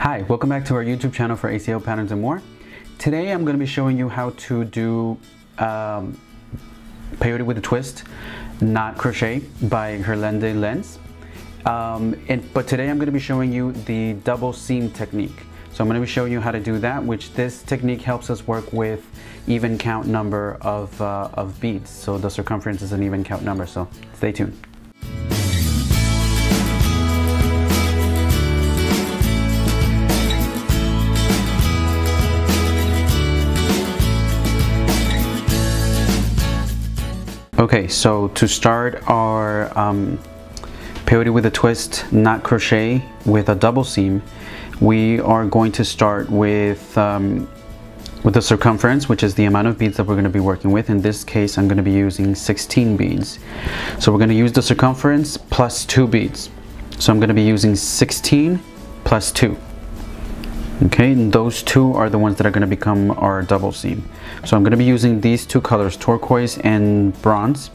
Hi, welcome back to our YouTube channel for ACL patterns and more. Today I'm going to be showing you how to do um, peyote with a twist, not crochet by Gerlinde Lenz. Um, and, but today I'm going to be showing you the double seam technique. So I'm going to be showing you how to do that, which this technique helps us work with even count number of, uh, of beads. So the circumference is an even count number, so stay tuned. Okay, so to start our um, peyote with a twist, not crochet with a double seam, we are going to start with um, with the circumference, which is the amount of beads that we're going to be working with. In this case, I'm going to be using 16 beads. So we're going to use the circumference plus two beads. So I'm going to be using 16 plus two. Okay, and those two are the ones that are going to become our double seam. So I'm going to be using these two colors, turquoise and bronze,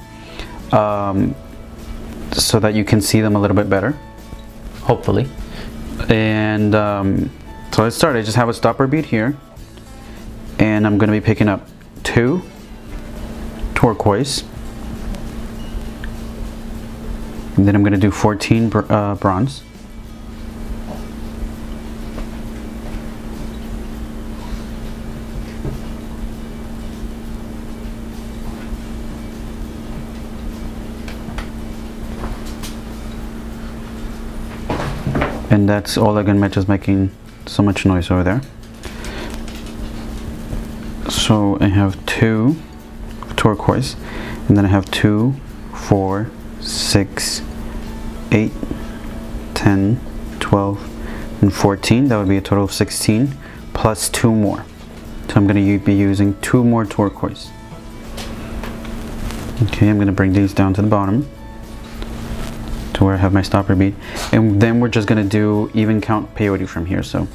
um, so that you can see them a little bit better, hopefully. And um, so let's start. I just have a stopper bead here, and I'm going to be picking up two turquoise, and then I'm going to do 14 br uh, bronze. And that's all again match is making so much noise over there. So I have two turquoise and then I have two four six eight 10 12 and 14 that would be a total of 16 plus two more. So I'm going to be using two more turquoise. Okay I'm going to bring these down to the bottom to where I have my stopper bead. And then we're just gonna do even count peyote from here, so.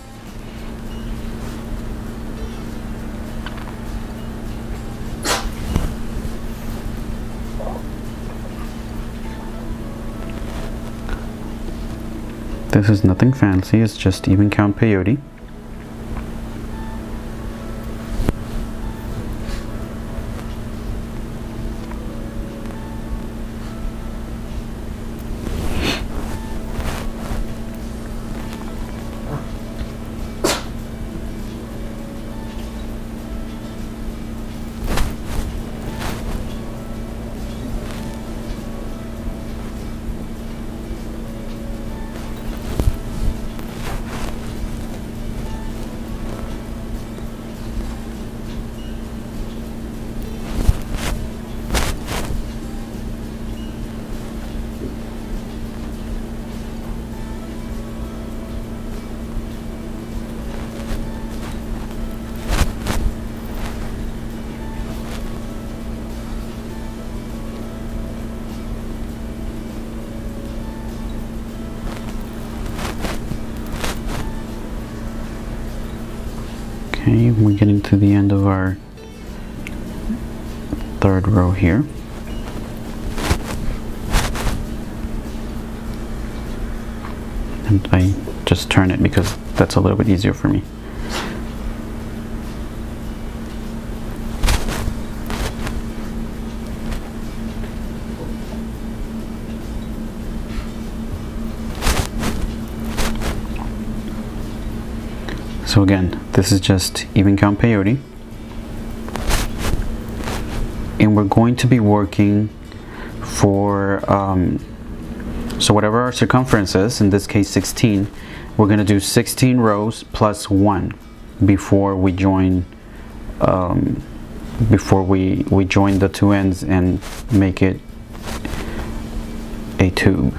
This is nothing fancy, it's just even count peyote. Okay, we're getting to the end of our third row here. And I just turn it because that's a little bit easier for me. So again, this is just even count peyote. And we're going to be working for, um, so whatever our circumference is, in this case 16, we're going to do 16 rows plus 1 before we join um, before we, we join the two ends and make it a tube.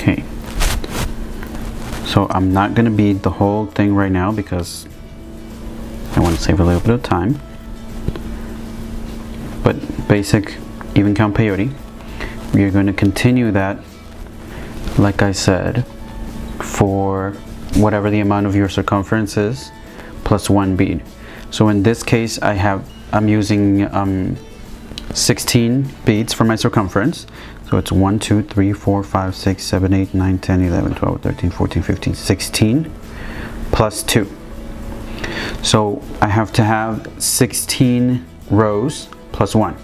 Okay. So I'm not going to bead the whole thing right now because I want to save a little bit of time. But basic even count peyote. We are going to continue that, like I said, for whatever the amount of your circumference is plus one bead. So in this case, I have, I'm using um, 16 beads for my circumference. So it's 1, 2, 3, 4, 5, 6, 7, 8, 9, 10, 11, 12, 13, 14, 15, 16 plus 2. So I have to have 16 rows plus 1.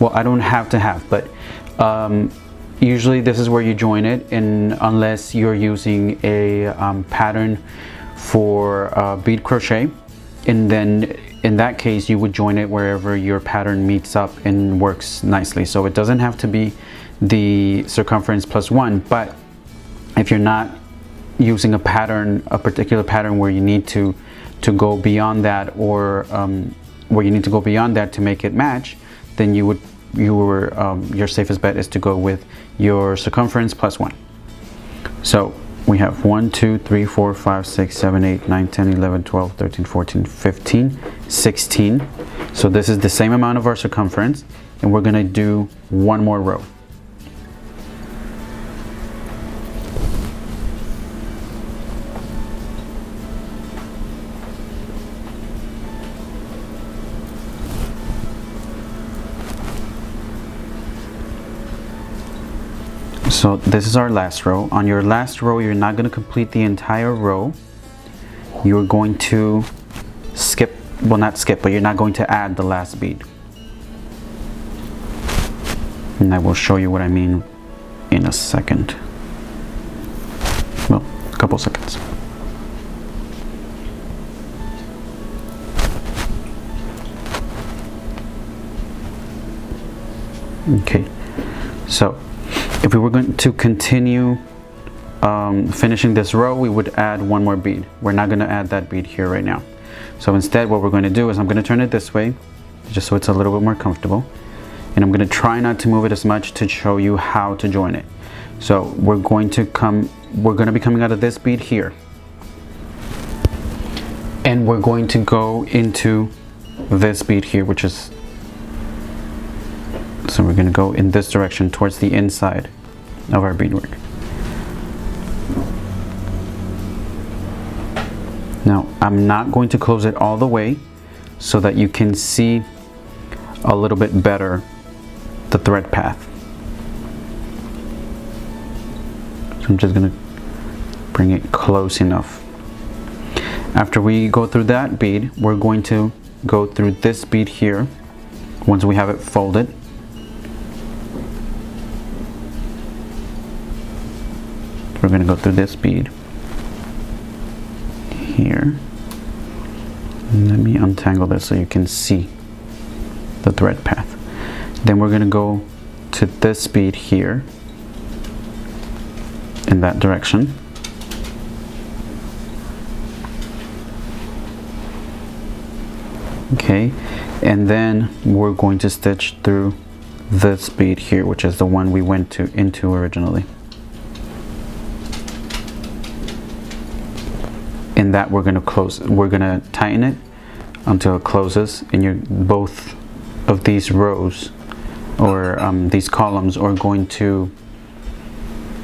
Well, I don't have to have, but um, usually this is where you join it and unless you're using a um, pattern for uh, bead crochet and then in that case you would join it wherever your pattern meets up and works nicely so it doesn't have to be the circumference plus one but if you're not using a pattern a particular pattern where you need to to go beyond that or um, where you need to go beyond that to make it match then you would your um, your safest bet is to go with your circumference plus one so we have 1, 2, 3, 4, 5, 6, 7, 8, 9, 10, 11, 12, 13, 14, 15, 16. So this is the same amount of our circumference and we're going to do one more row. So this is our last row. On your last row, you're not going to complete the entire row. You're going to skip, well not skip, but you're not going to add the last bead. And I will show you what I mean in a second. Well, a couple seconds. Okay, so if we were going to continue um, finishing this row, we would add one more bead. We're not going to add that bead here right now. So instead, what we're going to do is I'm going to turn it this way, just so it's a little bit more comfortable. And I'm going to try not to move it as much to show you how to join it. So we're going to come, we're going to be coming out of this bead here. And we're going to go into this bead here, which is so we're going to go in this direction towards the inside of our beadwork. Now I'm not going to close it all the way so that you can see a little bit better the thread path. So I'm just going to bring it close enough. After we go through that bead, we're going to go through this bead here once we have it folded we're going to go through this bead here. Let me untangle this so you can see the thread path. Then we're going to go to this bead here in that direction. Okay, and then we're going to stitch through this bead here, which is the one we went to into originally. In that we're going to close we're going to tighten it until it closes and you both of these rows or um, these columns are going to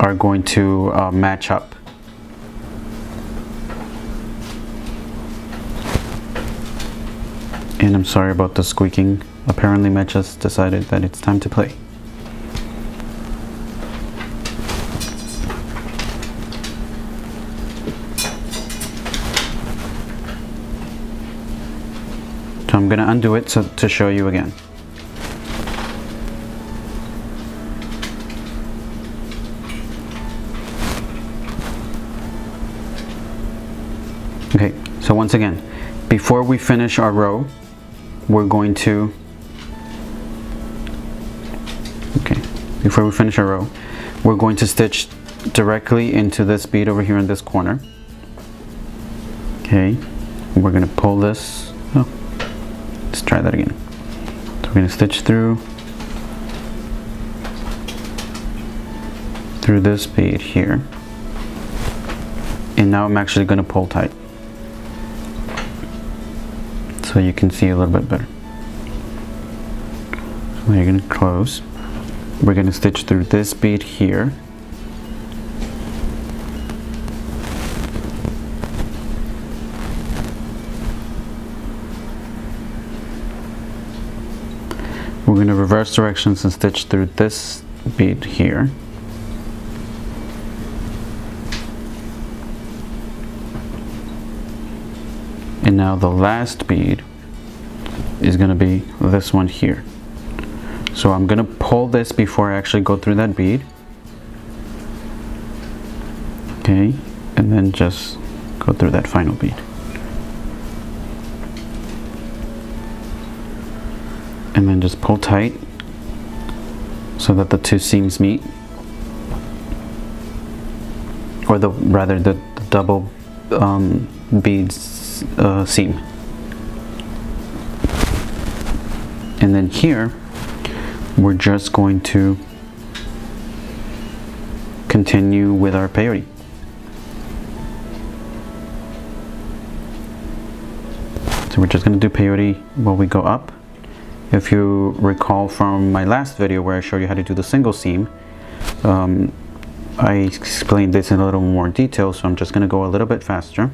are going to uh, match up. And I'm sorry about the squeaking. Apparently Mitch has decided that it's time to play So I'm going to undo it to show you again. Okay, so once again, before we finish our row, we're going to, okay, before we finish our row, we're going to stitch directly into this bead over here in this corner. Okay, we're going to pull this, try that again. So we're going to stitch through through this bead here. And now I'm actually going to pull tight. So you can see a little bit better. So you're going to close. We're going to stitch through this bead here. We're going to reverse directions and stitch through this bead here. And now the last bead is going to be this one here. So I'm going to pull this before I actually go through that bead. Okay and then just go through that final bead and then just pull tight so that the two seams meet. Or the rather the, the double um, beads uh, seam. And then here we're just going to continue with our peyote. So we're just going to do peyote while we go up. If you recall from my last video where I showed you how to do the single seam, um, I explained this in a little more detail, so I'm just going to go a little bit faster.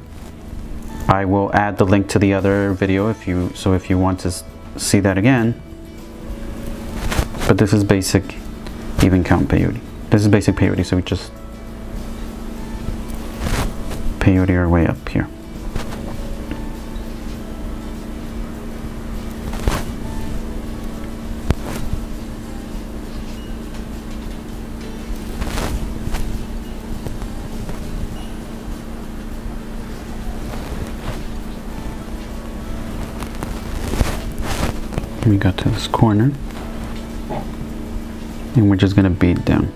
I will add the link to the other video if you so if you want to see that again. But this is basic even count peyote. This is basic peyote, so we just peyote our way up here. We got to this corner. And we're just going to bead down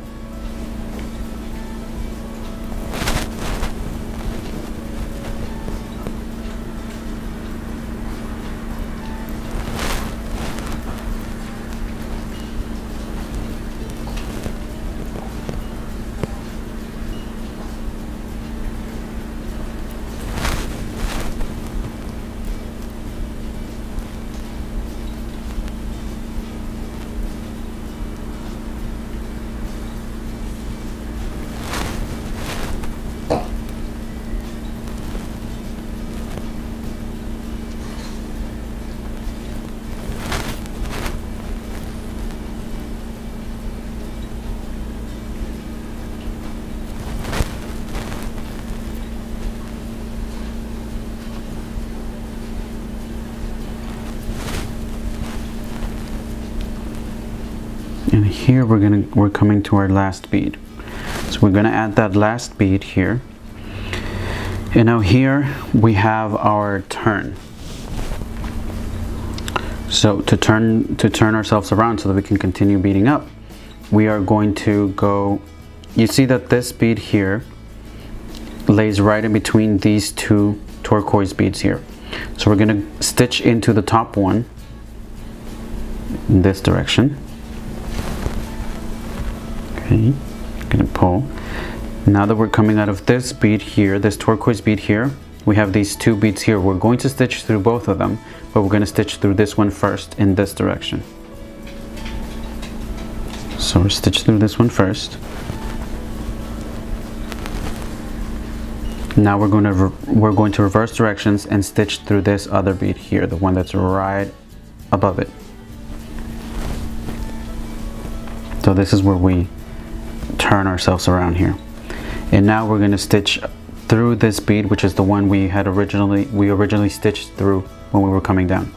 and here we're gonna we're coming to our last bead. So we're gonna add that last bead here. And now here we have our turn. So to turn to turn ourselves around so that we can continue beading up we are going to go you see that this bead here lays right in between these two turquoise beads here. So we're going to stitch into the top one in this direction okay gonna pull? Now that we're coming out of this bead here this turquoise bead here we have these two beads here. We're going to stitch through both of them but we're going to stitch through this one first in this direction. So we're stitch through this one first. Now we're going to we're going to reverse directions and stitch through this other bead here the one that's right above it. So this is where we turn ourselves around here. And now we're going to stitch through this bead which is the one we had originally we originally stitched through when we were coming down.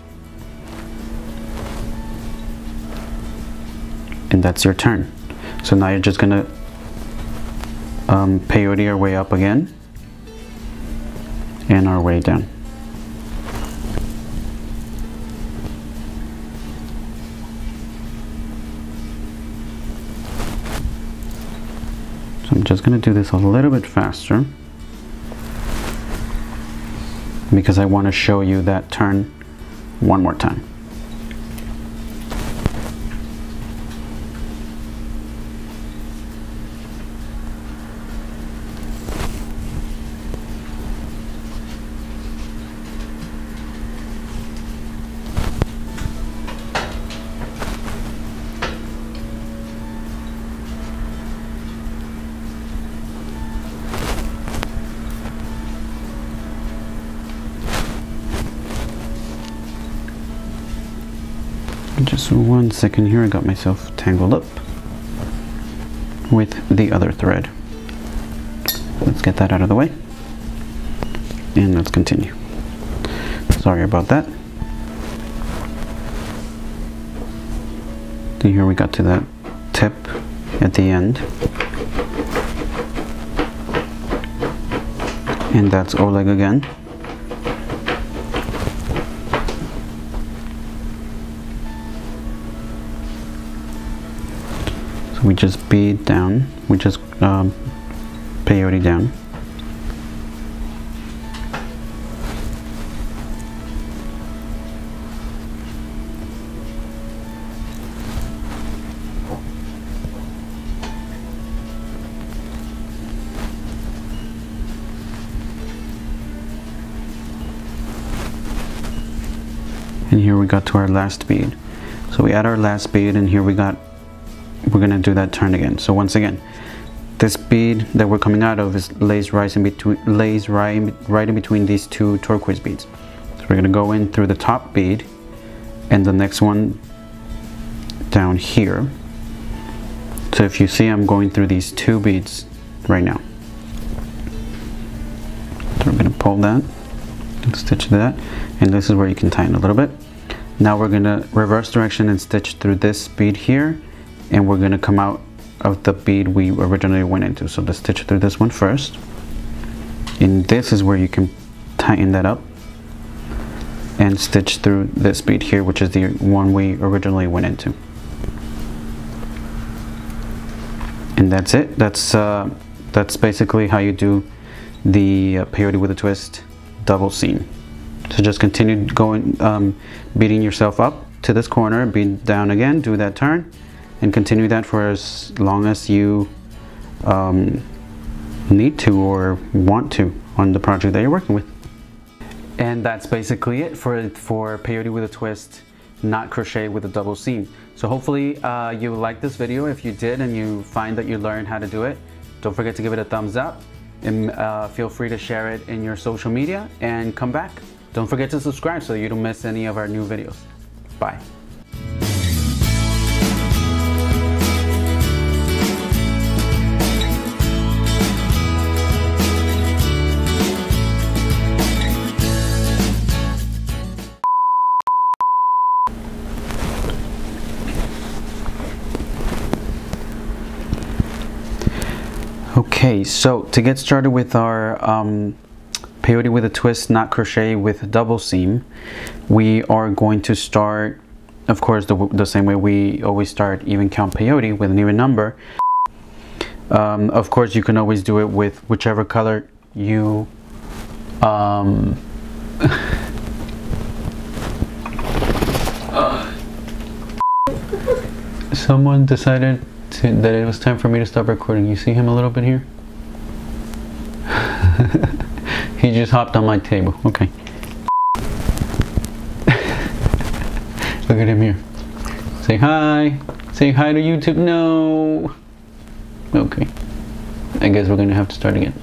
And that's your turn. So now you're just gonna um, peyote our way up again and our way down just going to do this a little bit faster because I want to show you that turn one more time. Just one second here, I got myself tangled up with the other thread. Let's get that out of the way and let's continue. Sorry about that. Here we got to that tip at the end. And that's Oleg again. So we just bead down, we just um, peyote down. and here we got to our last bead so we add our last bead and here we got we're gonna do that turn again. So once again this bead that we're coming out of is lays right in between lays right right in between these two turquoise beads. So we're gonna go in through the top bead and the next one down here. So if you see I'm going through these two beads right now. So we're gonna pull that stitch that and this is where you can tighten a little bit. Now we're gonna reverse direction and stitch through this bead here and we're gonna come out of the bead we originally went into. So let's stitch through this one first. And this is where you can tighten that up and stitch through this bead here which is the one we originally went into. And that's it. That's uh, that's basically how you do the uh, peyote with a twist double seam. So just continue going, um, beading yourself up to this corner, beat down again, do that turn, and continue that for as long as you um, need to or want to on the project that you're working with. And that's basically it for, for peyote with a twist, not crochet with a double seam. So hopefully uh, you liked this video. If you did and you find that you learned how to do it, don't forget to give it a thumbs up and uh, feel free to share it in your social media and come back. Don't forget to subscribe so you don't miss any of our new videos. Bye. Okay, so to get started with our um, peyote with a twist, not crochet with double seam, we are going to start, of course, the, the same way we always start even count peyote with an even number. Um, of course, you can always do it with whichever color you um, someone decided that it was time for me to stop recording. You see him a little bit here? he just hopped on my table. Okay. Look at him here. Say hi. Say hi to YouTube. No. Okay. I guess we're gonna have to start again.